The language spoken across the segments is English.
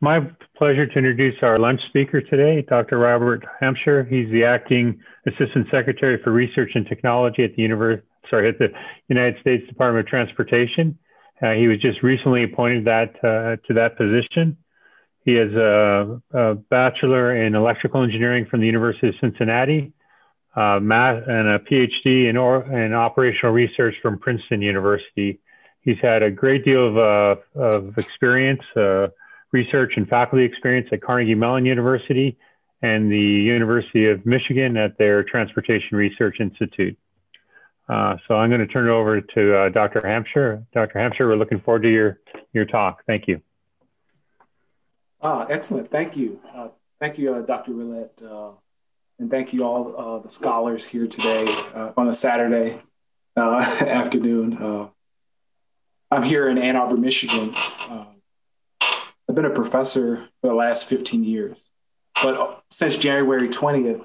My pleasure to introduce our lunch speaker today, Dr. Robert Hampshire. He's the acting Assistant Secretary for Research and Technology at the sorry, at the United States Department of Transportation. Uh, he was just recently appointed that uh, to that position. He has a, a, bachelor in electrical engineering from the University of Cincinnati, uh, math, and a PhD in, or, in operational research from Princeton University. He's had a great deal of, uh, of experience, uh, research and faculty experience at Carnegie Mellon University and the University of Michigan at their Transportation Research Institute. Uh, so I'm going to turn it over to uh, Dr. Hampshire. Dr. Hampshire, we're looking forward to your, your talk. Thank you. Ah, excellent. Thank you. Uh, thank you, uh, Dr. Rilett. Uh, and thank you all uh, the scholars here today on a Saturday afternoon. I'm here in Ann Arbor, Michigan. Been a professor for the last 15 years, but since January 20th,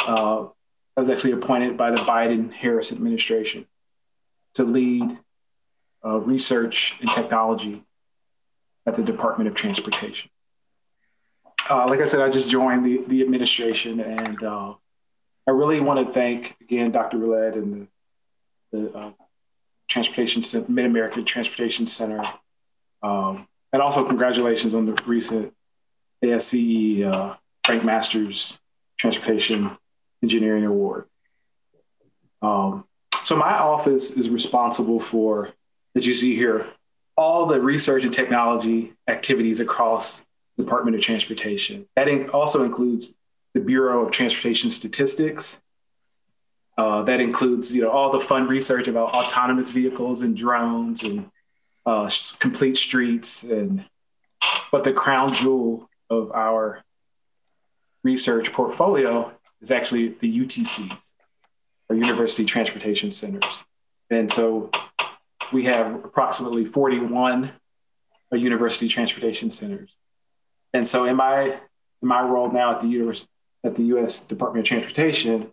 I was actually appointed by the Biden Harris administration to lead uh, research and technology at the Department of Transportation. Uh, like I said, I just joined the, the administration, and uh, I really want to thank again Dr. Rilett and the, the uh, Transportation Mid American Transportation Center, um, and also congratulations on the recent ASCE uh, Frank Masters Transportation Engineering Award. Um, so my office is responsible for, as you see here, all the research and technology activities across the Department of Transportation. That in- also includes the Bureau of Transportation Statistics. Uh, that includes, you know, all the fun research about autonomous vehicles and drones and uh, complete streets. And but the crown jewel of our research portfolio is actually the UTCs, or University Transportation Centers. And so we have approximately 41 university transportation centers. And so in my in my role now at the university at the US Department of Transportation,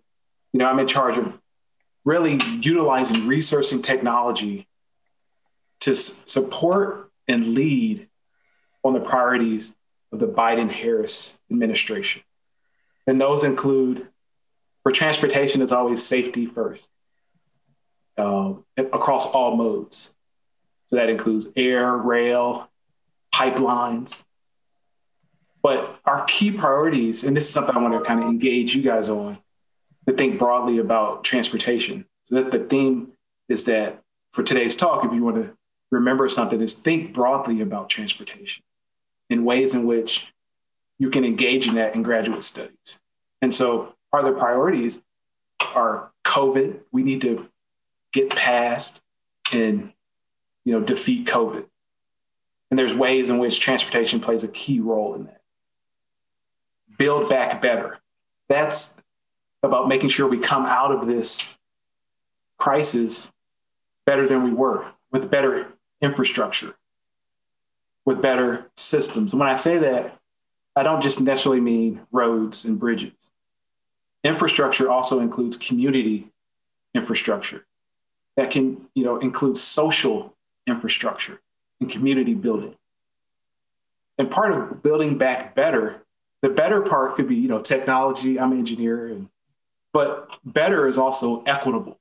you know, I'm in charge of really utilizing research and technology to support and lead on the priorities of the Biden Harris administration. And those include for transportation is always safety first uh, across all modes. So that includes air, rail, pipelines. But our key priorities, and this is something I want to kind of engage you guys on, to think broadly about transportation. So that's the theme is that for today's talk, if you want to remember something, is think broadly about transportation in ways in which you can engage in that in graduate studies. And so part of the priorities are COVID. We need to get past and you know defeat COVID. And there's ways in which transportation plays a key role in that. Build back better. That's about making sure we come out of this crisis better than we were with better infrastructure, with better systems. And when I say that, I don't just necessarily mean roads and bridges. Infrastructure also includes community infrastructure that can, you know, include social infrastructure and community building. And part of building back better, the better part could be, you know, technology. I'm an engineer, and, but better is also equitable.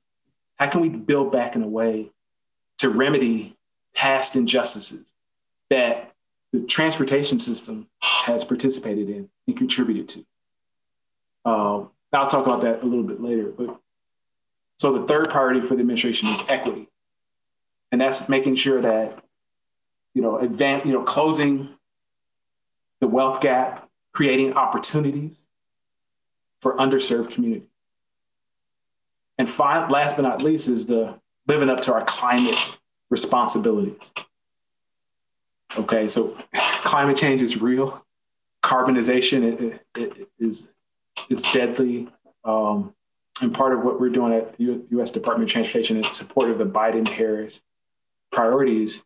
How can we build back in a way to remedy past injustices that the transportation system has participated in and contributed to. Um, I'll talk about that a little bit later. But so the third priority for the administration is equity, and that's making sure that you know advance, you know, closing the wealth gap, creating opportunities for underserved communities. And five, last but not least is the living up to our climate responsibilities. Okay, so climate change is real. Carbonization it, it, it is it's deadly. Um, and part of what we're doing at the U- U.S. Department of Transportation in support of the Biden-Harris priorities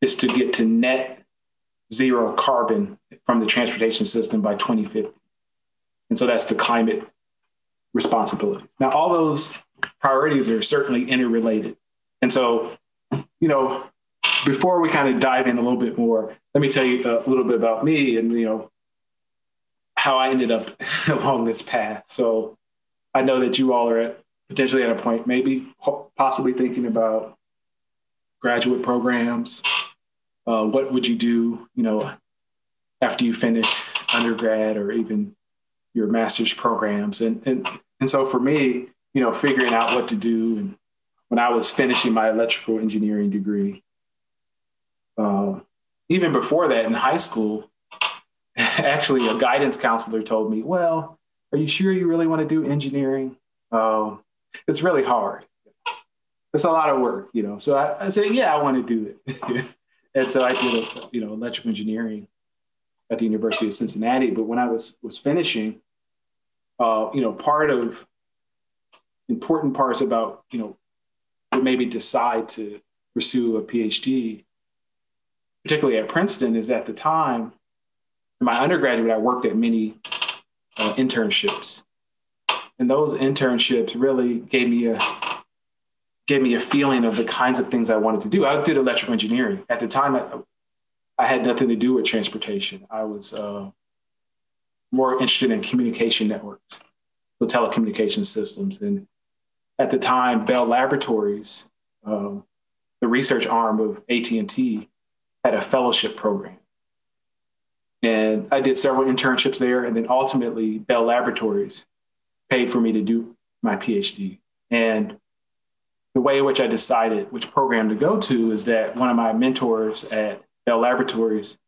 is to get to net zero carbon from the transportation system by 2050. And so that's the climate responsibility. Now, all those priorities are certainly interrelated. And so, you know, before we kind of dive in a little bit more, let me tell you a little bit about me and you know how I ended up along this path. So I know that you all are at, potentially at a point, maybe possibly thinking about graduate programs. Uh, what would you do, you know, after you finish undergrad or even your master's programs? And and and so for me, you know, figuring out what to do, and when I was finishing my electrical engineering degree, uh, even before that in high school, actually a guidance counselor told me, "Well, are you sure you really want to do engineering? Uh, it's really hard. It's a lot of work, you know." So I, I said, "Yeah, I want to do it." and so I did, you know, electrical engineering at the University of Cincinnati. But when I was was finishing, uh, you know, part of important parts about you know made me decide to pursue a PhD, particularly at Princeton, is at the time in my undergraduate, I worked at many uh, internships, and those internships really gave me a gave me a feeling of the kinds of things I wanted to do. I did electrical engineering at the time. I, I had nothing to do with transportation. I was uh, more interested in communication networks, the telecommunication systems, and at the time, Bell Laboratories, um, the research arm of AT and T, had a fellowship program and I did several internships there. And then ultimately, Bell Laboratories paid for me to do my PhD. And the way in which I decided which program to go to is that one of my mentors at Bell Laboratories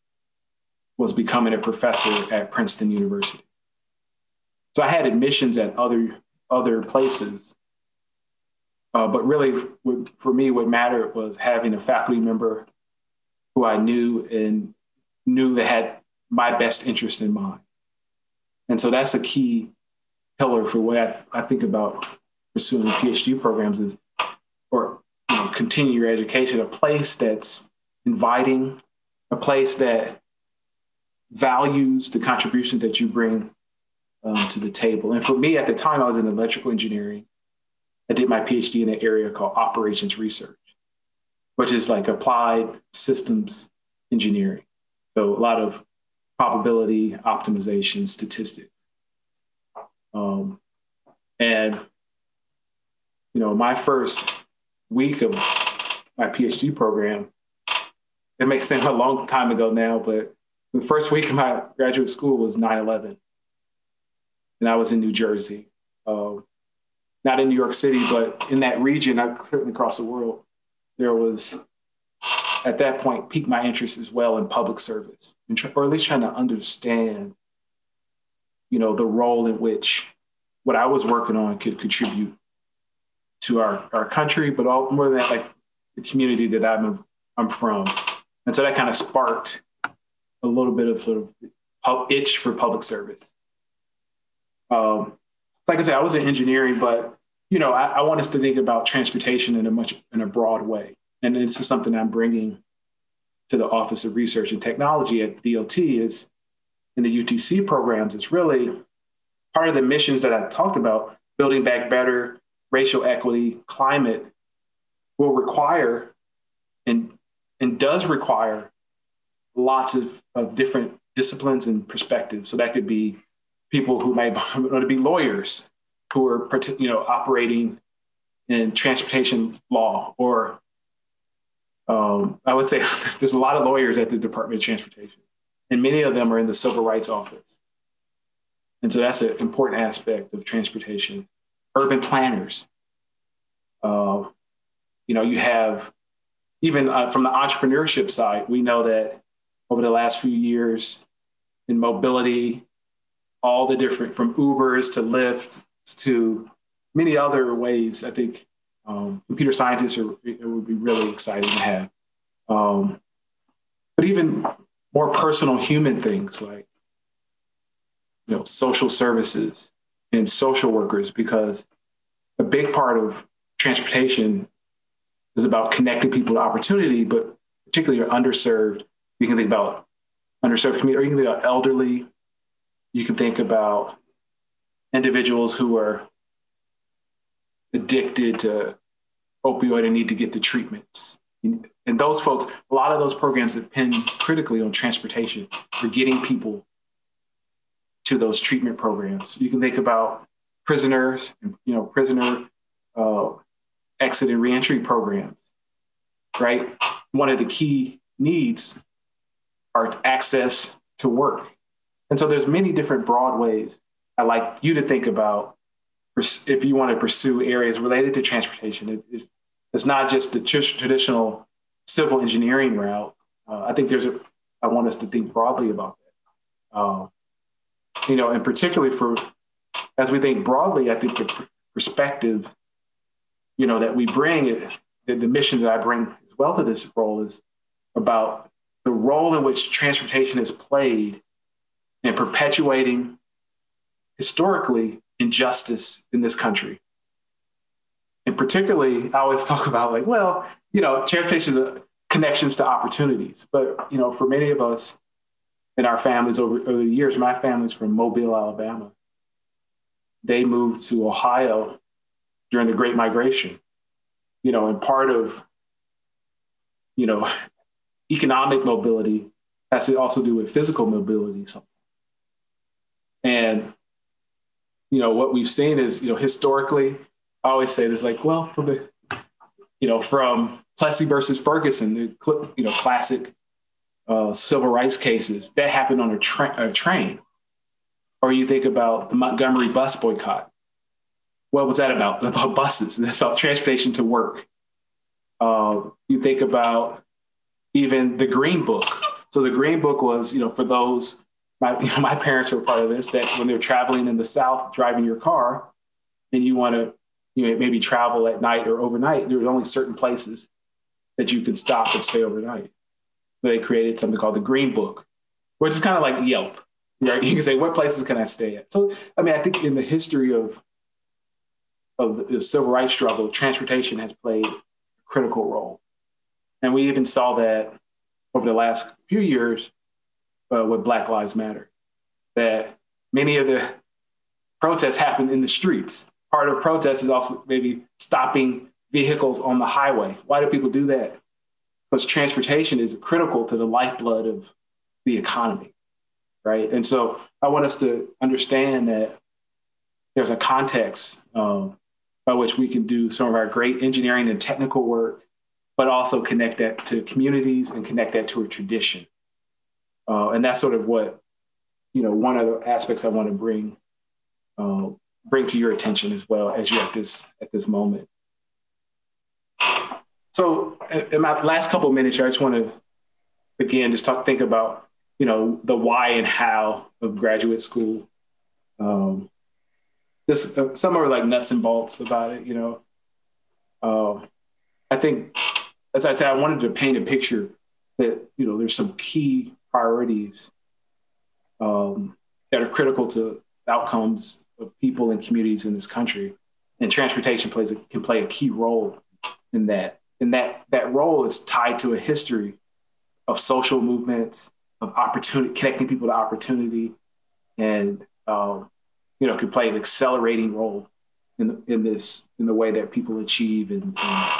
was becoming a professor at Princeton University. So I had admissions at other other places, uh, but really, for me, what mattered was having a faculty member who I knew and knew that had my best interest in mind. And so that's a key pillar for what I, I think about pursuing PhD programs is, or you know, continue your education, a place that's inviting, a place that values the contribution that you bring um, to the table. And for me, at the time, I was in electrical engineering. I did my PhD in an area called operations research, which is like applied systems engineering. So a lot of probability optimization statistics. Um, and, you know, my first week of my PhD program, it may seem a long time ago now, but the first week of my graduate school was 9 11. And I was in New Jersey. Um, not in New York City, but in that region, certainly across the world, there was at that point piqued my interest as well in public service, or at least trying to understand, you know, the role in which what I was working on could contribute to our, our country, but all, more than that, like the community that I'm I'm from, and so that kind of sparked a little bit of sort of itch for public service. Um, like I said, I was in engineering, but you know, I, I want us to think about transportation in a much in a broad way and this is something I'm bringing to the Office of Research and Technology at DOT is in the UTC programs, it's really part of the missions that I talked about, building back better, racial equity, climate will require and and does require lots of, of different disciplines and perspectives. So that could be people who might want to be lawyers who are you know operating in transportation law or um, I would say there's a lot of lawyers at the Department of Transportation, and many of them are in the Civil Rights Office. And so that's an important aspect of transportation. Urban planners. Uh, you know, you have even uh, from the entrepreneurship side, we know that over the last few years in mobility, all the different from Ubers to Lyft to many other ways, I think um, computer scientists are, it would be really exciting to have. Um, but even more personal human things like you know social services and social workers because a big part of transportation is about connecting people to opportunity but particularly underserved you can think about underserved community or you can think about elderly you can think about individuals who are addicted to opioid and need to get the treatments. And those folks, a lot of those programs depend critically on transportation for getting people to those treatment programs. You can think about prisoners, and, you know, prisoner uh, exit and reentry programs, right? One of the key needs are access to work. And so there's many different broad ways I like you to think about if you want to pursue areas related to transportation. it's, it's not just the tr- traditional civil engineering route. Uh, I think there's a, I want us to think broadly about that. Uh, you know, and particularly for, as we think broadly, I think the perspective, you know, that we bring, the, the mission that I bring as well to this role is about the role in which transportation has played in perpetuating historically injustice in this country. And particularly, I always talk about like, well, you know, transportation is connections to opportunities. But, you know, for many of us in our families over, over the years, my family's from Mobile, Alabama. They moved to Ohio during the Great Migration, you know, and part of, you know, economic mobility has to also do with physical mobility. And, you know, what we've seen is, you know, historically, I always say this like, well, from the, you know, from Plessy versus Ferguson, the, you know, classic uh, civil rights cases that happened on a, tra- a train. Or you think about the Montgomery bus boycott. What was that about? About buses. That's about transportation to work. Uh, you think about even the Green Book. So the Green Book was, you know, for those my you know, my parents were part of this. That when they're traveling in the South, driving your car, and you want to, you know, maybe travel at night or overnight, there were only certain places that you can stop and stay overnight. They created something called the Green Book, which is kind of like Yelp. Right? You can say, what places can I stay at? So, I mean, I think in the history of of the civil rights struggle, transportation has played a critical role. And we even saw that over the last few years uh, with Black Lives Matter, that many of the protests happen in the streets. Part of protests is also maybe stopping vehicles on the highway. Why do people do that? Because transportation is critical to the lifeblood of the economy, right? And so I want us to understand that there's a context um, by which we can do some of our great engineering and technical work but also connect that to communities and connect that to a tradition. Uh, and that's sort of what, you know, one of the aspects I want to bring uh, bring to your attention as well as you at this at this moment. So, in my last couple minutes, I just want to again just talk, think about you know the why and how of graduate school. Um, just uh, some are like nuts and bolts about it, you know. Uh, I think as I said, I wanted to paint a picture that you know there's some key priorities um, that are critical to outcomes of people and communities in this country, and transportation plays a, can play a key role in that. And that that role is tied to a history of social movements, of opportunity, connecting people to opportunity, and um, you know can play an accelerating role in in this in the way that people achieve and, and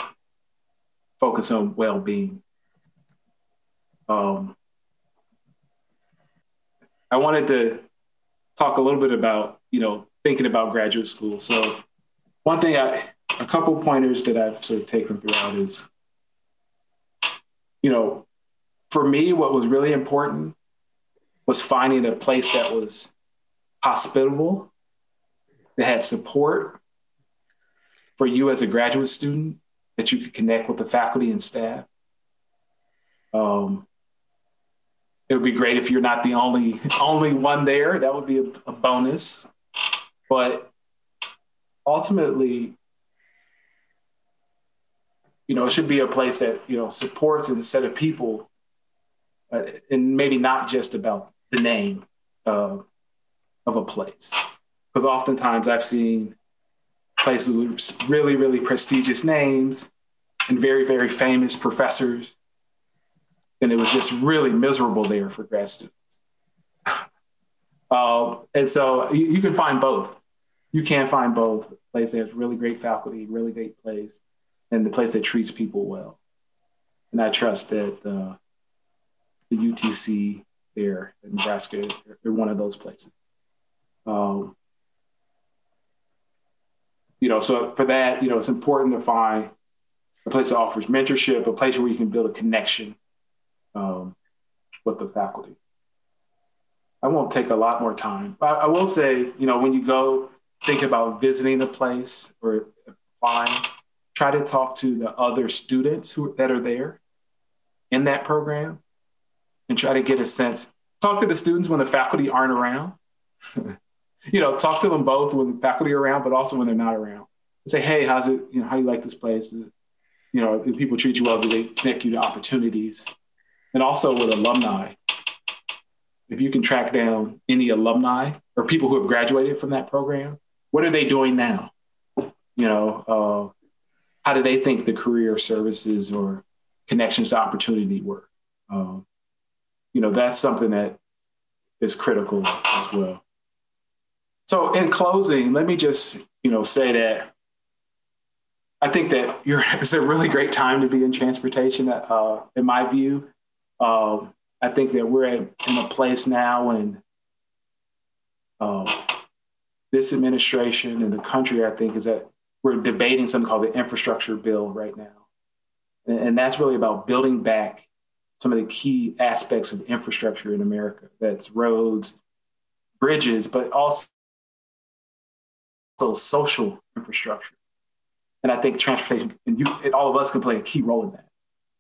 focus on well-being. Um, I wanted to talk a little bit about, you know, thinking about graduate school. So one thing I, a couple pointers that I've sort of taken throughout is, you know, for me, what was really important was finding a place that was hospitable, that had support for you as a graduate student, that you could connect with the faculty and staff. Um, it would be great if you're not the only only one there. That would be a, a bonus. But ultimately, you know, it should be a place that you know supports a set of people, uh, and maybe not just about the name uh, of a place. Because oftentimes I've seen places with really, really prestigious names and very, very famous professors. And it was just really miserable there for grad students. Uh, and so you, you, can find both. You can find both. A place that has really great faculty, really great place, and the place that treats people well. and I trust that uh, the UTC there in Nebraska, they're one of those places. Um, you know, so for that, you know, it's important to find a place that offers mentorship, a place where you can build a connection um, with the faculty. I won't take a lot more time. But I will say, you know, when you go think about visiting the place or applying, try to talk to the other students who that are there in that program and try to get a sense. Talk to the students when the faculty aren't around. you know, talk to them both when the faculty are around, but also when they're not around. And say, hey, how's it, you know, how do you like this place? You know, do people treat you well? Do they connect you to opportunities? And also with alumni, if you can track down any alumni or people who have graduated from that program, what are they doing now? You know, uh, how do they think the career services or connections to opportunity work? Um, you know, that's something that is critical as well. So, in closing, let me just you know say that I think that you're, it's a really great time to be in transportation. Uh, in my view, um, I think that we're at, in a place now and um, this administration and the country, I think, is that we're debating something called the infrastructure bill right now. And, and that's really about building back some of the key aspects of infrastructure in America. That's roads, bridges, but also social infrastructure. And I think transportation and you and all of us can play a key role in that.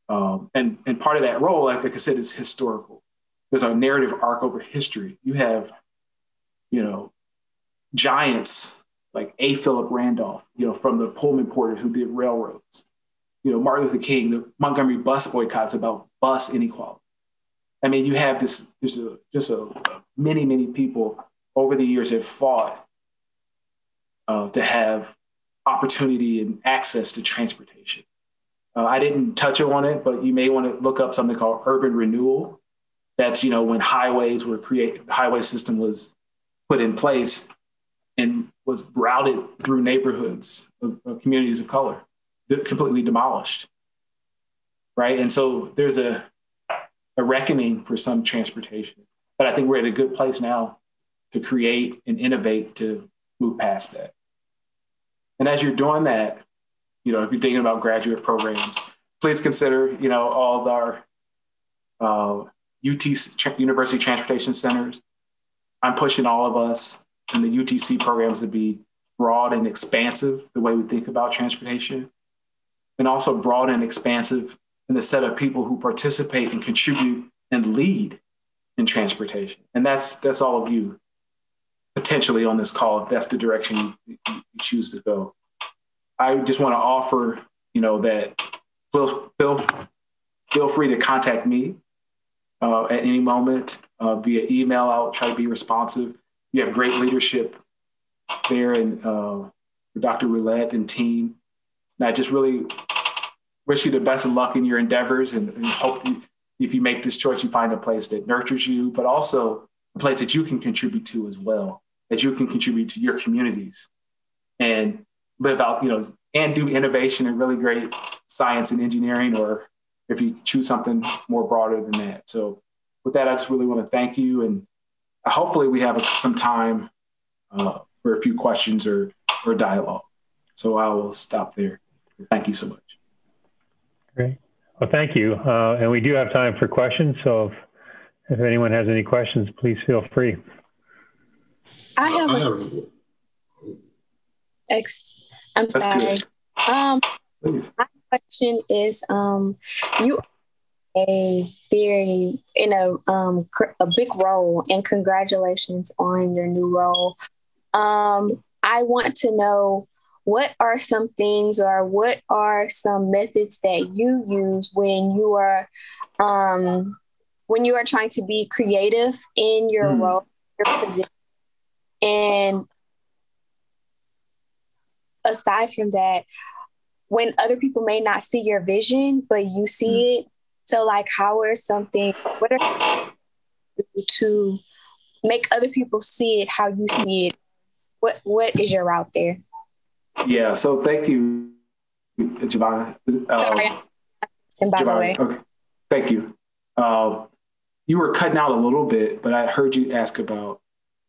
Um, and, and part of that role, like I said, is historical. There's a narrative arc over history. You have, you know, giants like A. Philip Randolph, you know, from the Pullman porters who did railroads. You know, Martin Luther King, the Montgomery bus boycotts about bus inequality. I mean, you have this, there's a, just a, many, many people over the years have fought uh, to have opportunity and access to transportation. Uh, I didn't touch on it, but you may want to look up something called urban renewal. That's you know when highways were created, highway system was put in place and was routed through neighborhoods of, of communities of color, completely demolished. Right, and so there's a a reckoning for some transportation, but I think we're at a good place now to create and innovate to move past that. And as you're doing that, you know, if you're thinking about graduate programs, please consider, you know, all our uh, UT University Transportation Centers. I'm pushing all of us in the UTC programs to be broad and expansive the way we think about transportation, and also broad and expansive in the set of people who participate and contribute and lead in transportation. And that's that's all of you potentially on this call if that's the direction you, you choose to go. I just want to offer, you know, that feel feel feel free to contact me uh, at any moment uh, via email. I'll try to be responsive. You have great leadership there, and uh, Dr. Rilett and team. And I just really wish you the best of luck in your endeavors, and, and hope you, if you make this choice, you find a place that nurtures you, but also a place that you can contribute to as well, that you can contribute to your communities, and live out, you know, and do innovation and really great science and engineering, or if you choose something more broader than that. So, with that, I just really want to thank you, and hopefully, we have some time uh, for a few questions or or dialogue. So, I will stop there. Thank you so much. Great. Well, thank you. Uh, and we do have time for questions. So, if, if anyone has any questions, please feel free. I have, I have ex- I'm That's sorry. Good. Um, Please. my question is, um, you a very in a um a big role, and congratulations on your new role. Um, I want to know what are some things or what are some methods that you use when you are um when you are trying to be creative in your mm. role, your position, and aside from that, when other people may not see your vision, but you see mm. it, so like how are something what are to make other people see it how you see it? What what is your route there? Yeah, so thank you, Giovanna. Um, Zimbabwe. Okay. Thank you. Uh, you were cutting out a little bit, but I heard you ask about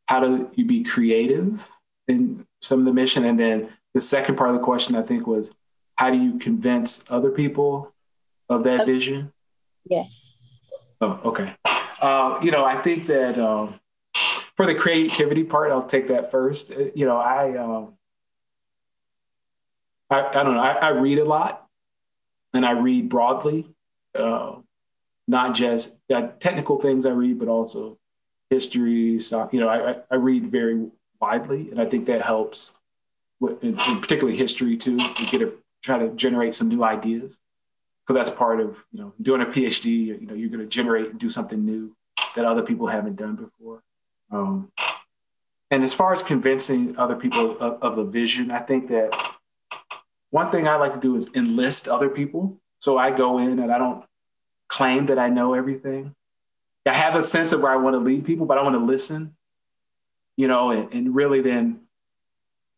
how do you be creative in some of the mission, and then the second part of the question I think was how do you convince other people of that okay. vision? Yes. Oh, okay. Uh, you know, I think that um, for the creativity part, I'll take that first. Uh, you know, I um, I, I don't know. I, I, read a lot, and I read broadly, uh, not just uh, technical things I read, but also history. So, you know, I, I read very widely, and I think that helps, particularly history too. To get a try to generate some new ideas because that's part of you know doing a PhD. You know, you're going to generate and do something new that other people haven't done before. Um, and as far as convincing other people of, of the vision, I think that one thing I like to do is enlist other people. So I go in and I don't claim that I know everything. I have a sense of where I want to lead people, but I want to listen, you know, and, and really then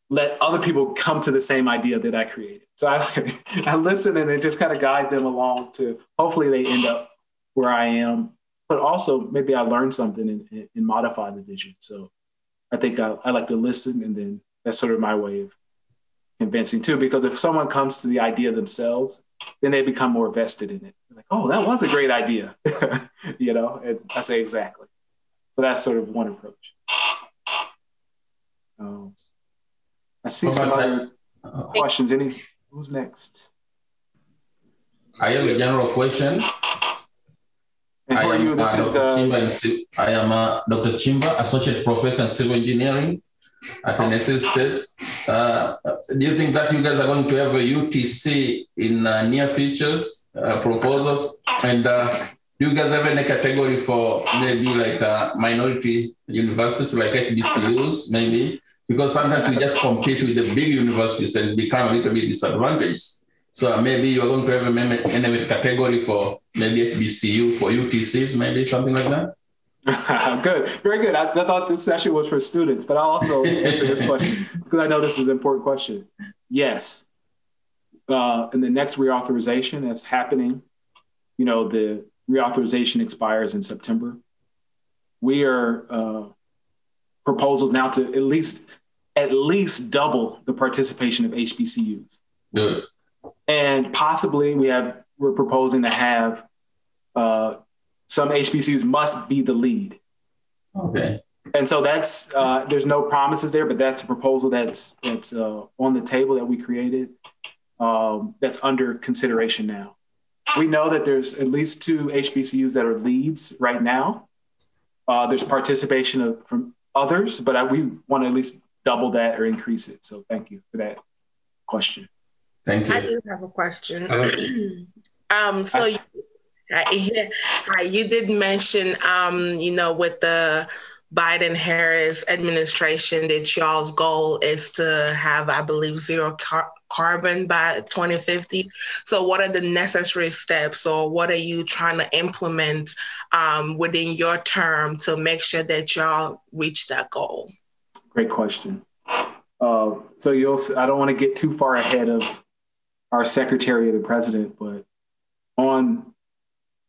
let other people come to the same idea that I created. So I, I listen and then just kind of guide them along to hopefully they end up where I am, but also maybe I learn something and, and modify the vision. So I think I, I like to listen and then that's sort of my way of convincing too, because if someone comes to the idea themselves, then they become more vested in it. They're like, oh, that was a great idea. you know, and I say exactly. So that's sort of one approach. Um, I see some other questions. Any? Who's next? I have a general question. And I are you? This uh, is, uh, I am uh, Dr. Chimba, Associate Professor in Civil Engineering at NSA State. Uh, do you think that you guys are going to have a UTC in uh, near futures uh, proposals? And uh, do you guys have any category for maybe like uh, minority universities like HBCUs, maybe? Because sometimes we just compete with the big universities and become a little bit disadvantaged. So maybe you're going to have a enemy category for maybe HBCU for UTCs, maybe something like that. good, very good. I, I, thought this session was for students, but I'll also answer this question because I know this is an important question. Yes, uh, in the next reauthorization that's happening, you know, the reauthorization expires in September. We are uh, proposals now to at least at least double the participation of HBCUs. Good. And possibly we have we're proposing to have uh, some HBCUs must be the lead. Okay. And so that's uh, there's no promises there, but that's a proposal that's that's uh, on the table that we created. Um, that's under consideration now. We know that there's at least two HBCUs that are leads right now. Uh, there's participation of, from others, but I, we want to at least double that or increase it. So thank you for that question. Thank you. I do have a question. um, so you, you did mention, um, you know, with the Biden Harris administration, that y'all's goal is to have, I believe, zero car- carbon by 2050. So, what are the necessary steps, or what are you trying to implement um, within your term to make sure that y'all reach that goal? Great question. Uh, so, you'll. I don't want to get too far ahead of our Secretary of the President, but on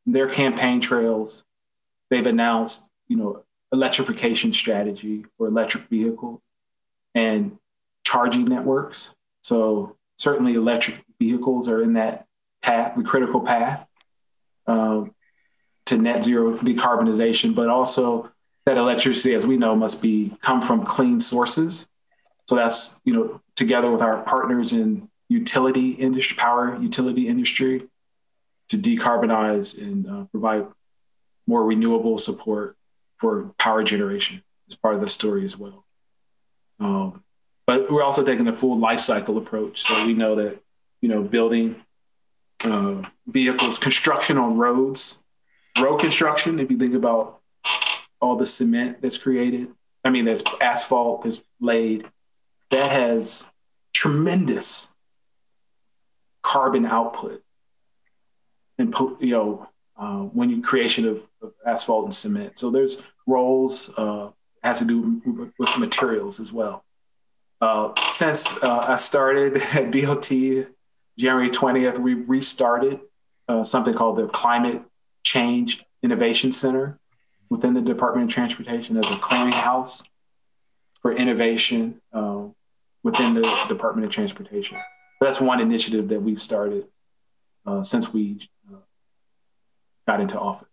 their campaign trails, they've announced, you know, electrification strategy for electric vehicles and charging networks so certainly electric vehicles are in that path, the critical path um, to net zero decarbonization, but also that electricity, as we know, must be come from clean sources. So that's you know together with our partners in utility industry, power utility industry, to decarbonize and uh, provide more renewable support for power generation as part of the story as well. Um, but we're also taking a full life cycle approach. So we know that, you know, building uh, vehicles, construction on roads, road construction, if you think about all the cement that's created, I mean, there's asphalt that's laid, that has tremendous carbon output. And, you know, uh, when you creation of, of, asphalt and cement. So there's roles, uh, has to do with materials as well. Uh, since uh, I started at DOT January 20th, we've restarted uh, something called the Climate Change Innovation Center within the Department of Transportation as a clearinghouse for innovation within the Department of Transportation. That's one initiative that we've started since we got into office.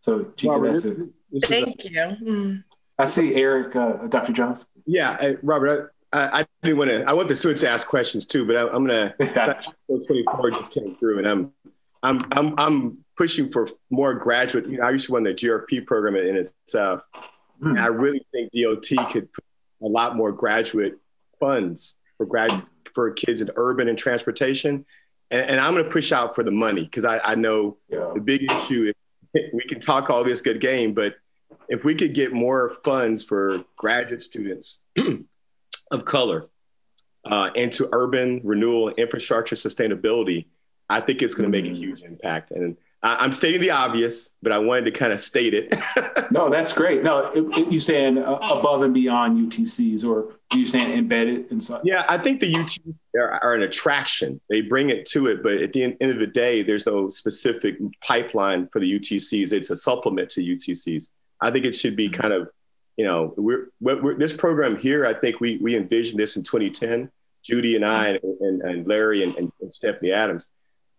So, Chica, Robert, that's it. Thank you. Mm. I see Eric, uh, Dr. Jones. Yeah, Robert, I, I, didn't want to. I want the students to ask questions too, but I, am going to. 24 just came through, and I'm, I'm, I'm, I'm pushing for more graduate. You know, I used to run the GRP program in itself. Mm. I really think DOT could put a lot more graduate funds for grad for kids in urban and transportation. And, and I'm going to push out for the money because I, I know yeah. the big issue is we can talk all this good game, but if we could get more funds for graduate students of color uh, into urban renewal, infrastructure, sustainability, I think it's going to make a mm. huge impact. And I, am stating the obvious, but I wanted to kind of state it. no, that's great. No, it, it, you saying uh, above and beyond UTCs, or you saying embedded inside? Yeah, I think the UTCs are, are, an attraction. They bring it to it, but at the end, end of the day, there's no specific pipeline for the UTCs. It's a supplement to UTCs. I think it should be mm-hmm. kind of, you know, we're, we're, this program here. I think we we envisioned this in 2010. Judy and I and, and, and Larry and, and Stephanie Adams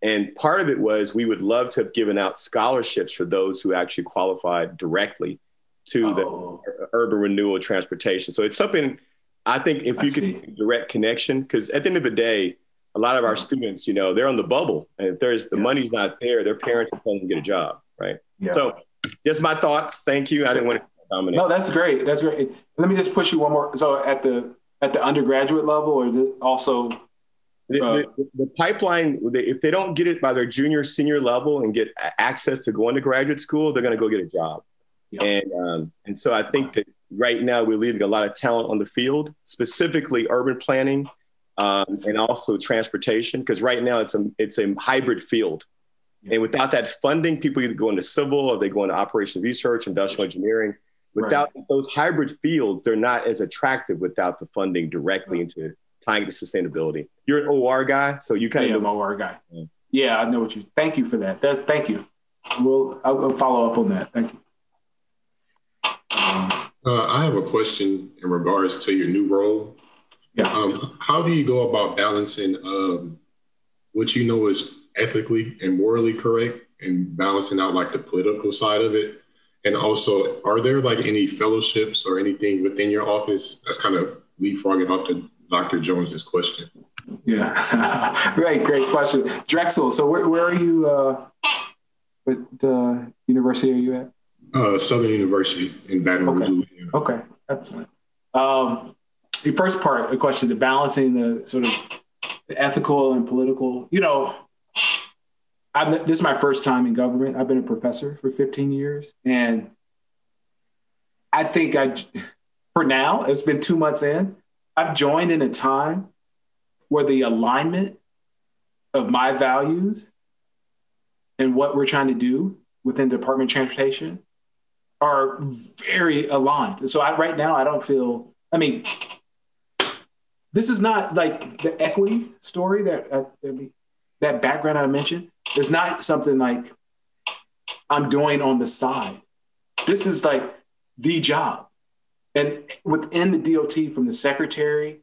and part of it was we would love to have given out scholarships for those who actually qualified directly to oh. the urban renewal transportation. So it's something I think if you can direct connection, because at the end of the day, a lot of our students, you know, they're on the bubble, and if there's the yeah. money's not there, their parents are telling them to get a job, right? Yeah. So, just my thoughts. Thank you. I didn't want to dominate. No, that's great. That's great. Let me just push you one more. So, at the at the undergraduate level, or also the, the, the, pipeline, if they don't get it by their junior, senior level and get access to going to graduate school, they're going to go get a job. And, um, and so I think that right now we're leaving a lot of talent on the field, specifically urban planning um, and also transportation, because right now it's a, it's a hybrid field. And without that funding, people either go into civil or they go into operations research, industrial engineering. Without right. those hybrid fields, they're not as attractive without the funding directly into tying to sustainability. You're an OR guy, so you kind yeah, of know. OR guy. Yeah. yeah. I know what you. Thank you for that. that thank you. We'll I'll, I'll, follow up on that. Thank you. Uh, I have a question in regards to your new role. Yeah. Um, how do you go about balancing um, what you know is ethically and morally correct and balancing out like the political side of it? And also, are there like any fellowships or anything within your office that's kind of leapfrogging off to Dr. Jones's question. Yeah, great, great question. Drexel, so where, where are you? Uh, what uh, university are you at? Uh, Southern University in Baton Rouge, okay. Louisiana. Okay, excellent. Um, the first part, the question, the balancing the sort of the ethical and political. You know, I'm, this is my first time in government. I've been a professor for 15 years, and I think I, for now, it's been two months in. I've joined in a time where the alignment of my values and what we're trying to do within the Department of Transportation are very aligned. So I, right now, I don't feel, I mean, this is not like the equity story that, uh, that background I mentioned. It's not something like I'm doing on the side. This is like the job. And within the DOT, from the secretary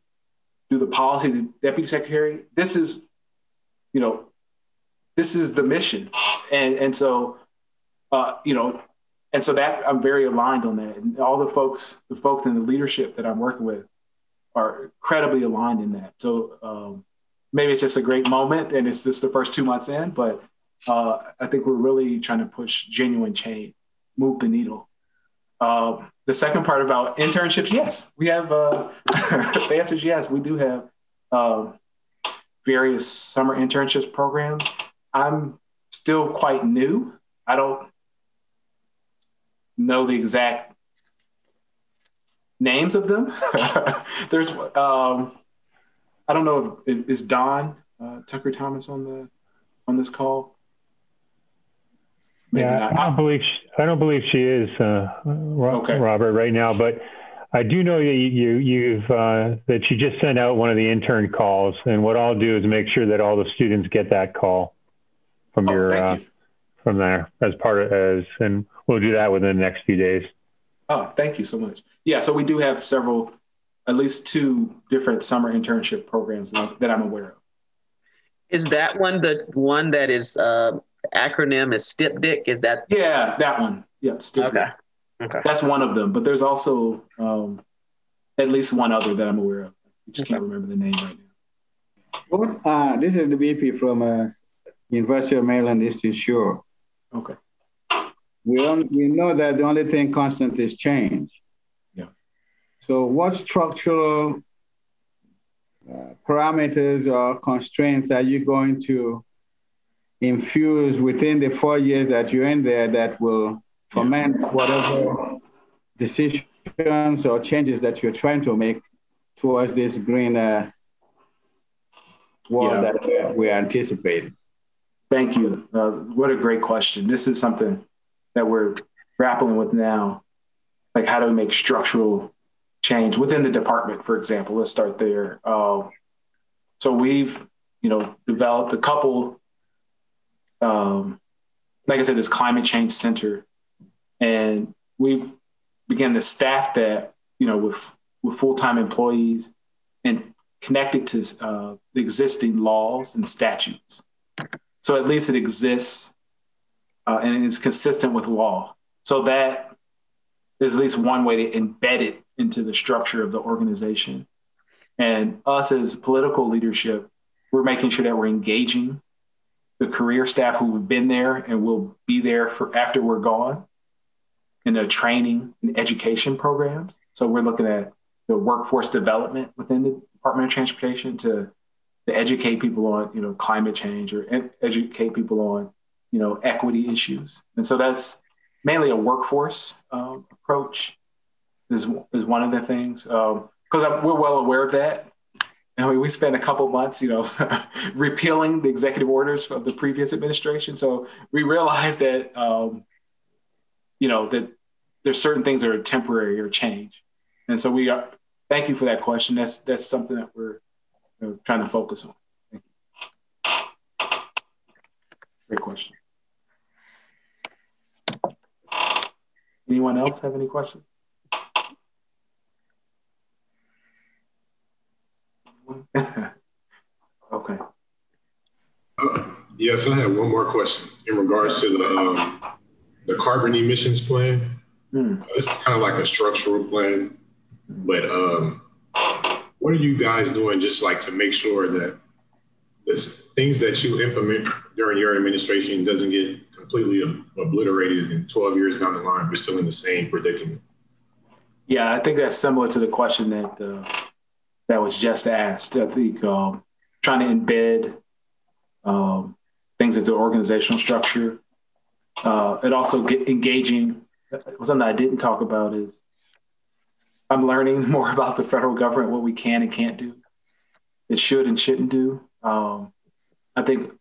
through the policy, the deputy secretary, this is, you know, this is the mission. And and so, uh, you know, and so that I'm very aligned on that. And all the folks, the folks in the leadership that I'm working with are incredibly aligned in that. So um, maybe it's just a great moment and it's just the first two months in, but uh, I think we're really trying to push genuine change, move the needle. Um, the second part about internships, yes, we have. Uh, the answer is yes, we do have um, various summer internships programs. I'm still quite new. I don't know the exact names of them. There's, um, I don't know if is Dawn uh, Tucker Thomas on the on this call. Maybe yeah, not. I don't believe she, I don't believe she is, uh, okay. Robert, right now. But I do know that you you've uh, that you just sent out one of the intern calls, and what I'll do is make sure that all the students get that call. from oh, your uh, you. From there as part of as, and we'll do that within the next few days. Oh, thank you so much. Yeah, so we do have several, at least two different summer internship programs that I'm aware of. Is that one the one that is uh, acronym is STIPDG? Is that? Yeah, that one. Yeah, STIPDG. Okay. Okay. That's one of them, but there's also um, at least one other that I'm aware of. I just can't remember the name right now. Well, uh, this is the VP from uh, University of Maryland Eastern Shore. Okay. We, don't, we know that the only thing constant is change. Yeah. So what structural uh, parameters or constraints are you going to infuse within the four years that you're in there that will foment whatever decisions or changes that you're trying to make towards this green uh, world yeah. that we're, we're, anticipating? Thank you. Uh, what a great question. This is something that we're grappling with now. Like, how do we make structural change within the department, for example? Let's start there. Uh, so we've, you know, developed a couple. Um, like I said, this climate change center, and we've began to staff that, you know, with with full time employees and connected to uh, the existing laws and statutes. So at least it exists uh, and it's consistent with law. So that is at least one way to embed it into the structure of the organization. And us as political leadership, we're making sure that we're engaging the career staff who have been there and will be there for after we're gone in the training and education programs. So we're looking at the workforce development within the Department of Transportation to to educate people on you know climate change or ed- educate people on you know equity issues. And so that's mainly a workforce um, approach is is one of the things because um, we're well aware of that. I mean, we spent a couple months, you know, repealing the executive orders of the previous administration. So we realized that, um, you know, that there's certain things that are temporary or change. And so we are. Thank you for that question. That's that's something that we're know, trying to focus on. Great question. Anyone else have any questions? okay. Yes, I have one more question in regards to the um, the carbon emissions plan. Mm. This is kind of like a structural plan, but um, what are you guys doing just like to make sure that the things that you implement during your administration doesn't get completely obliterated and 12 years down the line, we're still in the same predicament? Yeah, I think that's similar to the question that uh, that was just asked. I think um, trying to embed um, things into organizational structure. Uh, it also get engaging something I didn't talk about is I'm learning more about the federal government, what we can and can't do, it should and shouldn't do. Um, I think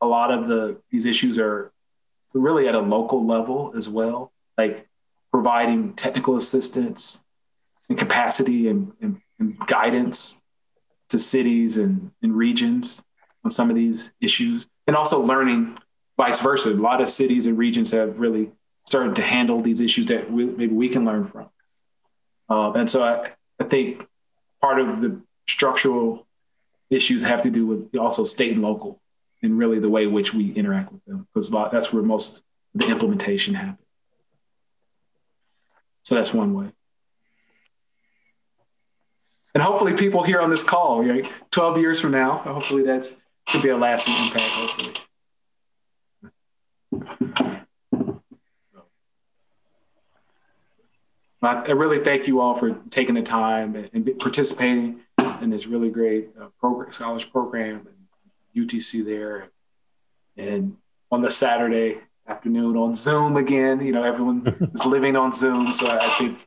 a lot of the these issues are really at a local level as well, like providing technical assistance and capacity and, and, and guidance to cities and, and regions on some of these issues, and also learning vice versa. A lot of cities and regions have really started to handle these issues that we, maybe we can learn from. Um, and so I, I think part of the structural issues have to do with also state and local and really the way which we interact with them because that's where most the implementation happens. So that's one way. And hopefully people here on this call, right, 12 years from now, hopefully that's could be a lasting impact, hopefully. I really thank you all for taking the time and, participating in this really great uh, program, college program and UTC there. And on the Saturday afternoon on Zoom again, you know, everyone is living on Zoom. So I think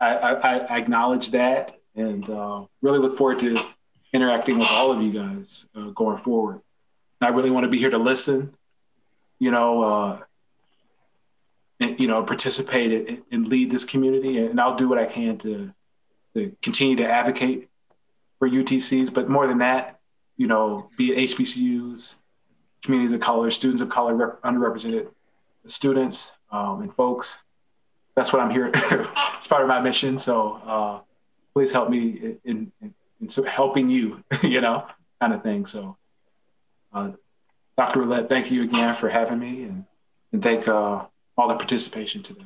I, I, I acknowledge that and uh, really look forward to interacting with all of you guys uh, going forward. I really want to be here to listen, you know, uh, and, you know, participate and lead this community. And I'll do what I can to, to continue to advocate for UTCs. But more than that, you know, be it HBCUs, communities of color, students of color, rep- underrepresented students um, and folks. That's what I'm here. it's part of my mission. So uh, please help me in, in, in, helping you, you know, kind of thing. So, uh, Dr. Rilett, thank you again for having me and, and thank uh, all the participation today.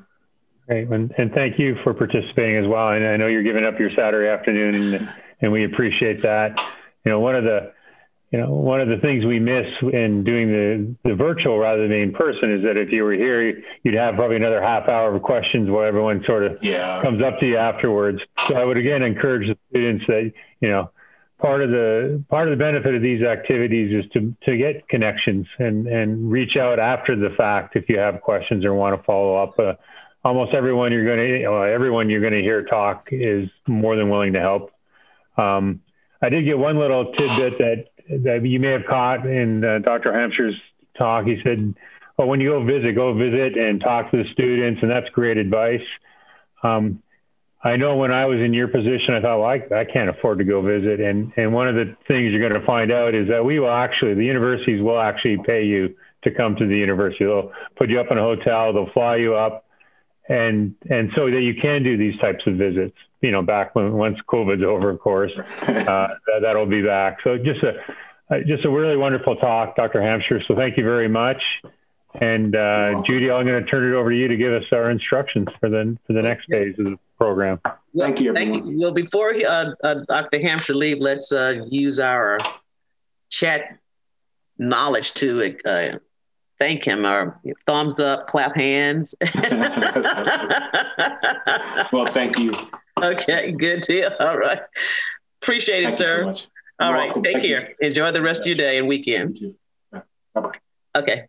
Great, and, and thank you for participating as well. And I know you're giving up your Saturday afternoon, and, and we appreciate that. You know, one of the you know, one of the things we miss in doing the, the virtual rather than in person is that if you were here, you'd have probably another half hour of questions where everyone sort of yeah. comes up to you afterwards. So I would again encourage the students that, you know, part of the part of the benefit of these activities is to to get connections and and reach out after the fact if you have questions or want to follow up. Uh, almost everyone you're going to well, everyone you're going to hear talk is more than willing to help. Um, I did get one little tidbit that that you may have caught in uh, Dr. Hampshire's talk. He said, "Well, when you go visit, go visit and talk to the students, and that's great advice." Um, I know when I was in your position, I thought, well, I, I can't afford to go visit. And, and one of the things you're going to find out is that we will actually, the universities will actually pay you to come to the university. They'll put you up in a hotel, they'll fly you up, and and so that you can do these types of visits. You know, back when once COVID's over, of course, uh, that, will be back. So just a just a really wonderful talk, Dr. Hampshire. So thank you very much. And uh, Judy, I'm going to turn it over to you to give us our instructions for the for the next phase of the program. Well, thank you. Everyone. Thank you. Well, before uh, uh, Dr. Hampshire leave, let's uh, use our chat knowledge to uh, thank him or thumbs up, clap hands. well, thank you. Okay, good deal. All right. Appreciate it, thank sir. So All right, welcome. Take thank care. You. Enjoy the rest of your day and weekend. Bye bye. Okay.